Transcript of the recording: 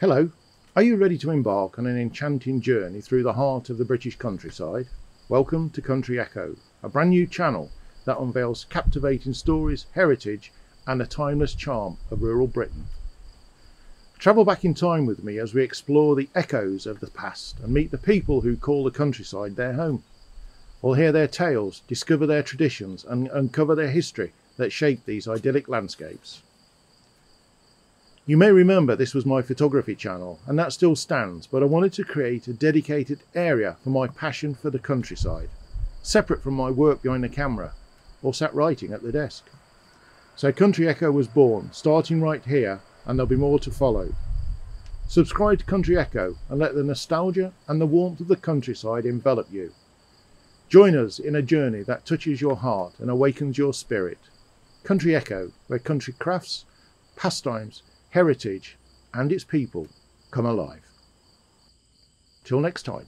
Hello, are you ready to embark on an enchanting journey through the heart of the British countryside? Welcome to Country Echo, a brand new channel that unveils captivating stories, heritage, and the timeless charm of rural Britain. Travel back in time with me as we explore the echoes of the past and meet the people who call the countryside their home. We'll hear their tales, discover their traditions, and uncover their history that shaped these idyllic landscapes. You may remember this was my photography channel, and that still stands, but I wanted to create a dedicated area for my passion for the countryside, separate from my work behind the camera or sat writing at the desk. So Country Echo was born, starting right here, and there'll be more to follow. Subscribe to Country Echo and let the nostalgia and the warmth of the countryside envelop you. Join us in a journey that touches your heart and awakens your spirit. Country Echo, where country crafts, pastimes, heritage, and its people come alive. Till next time.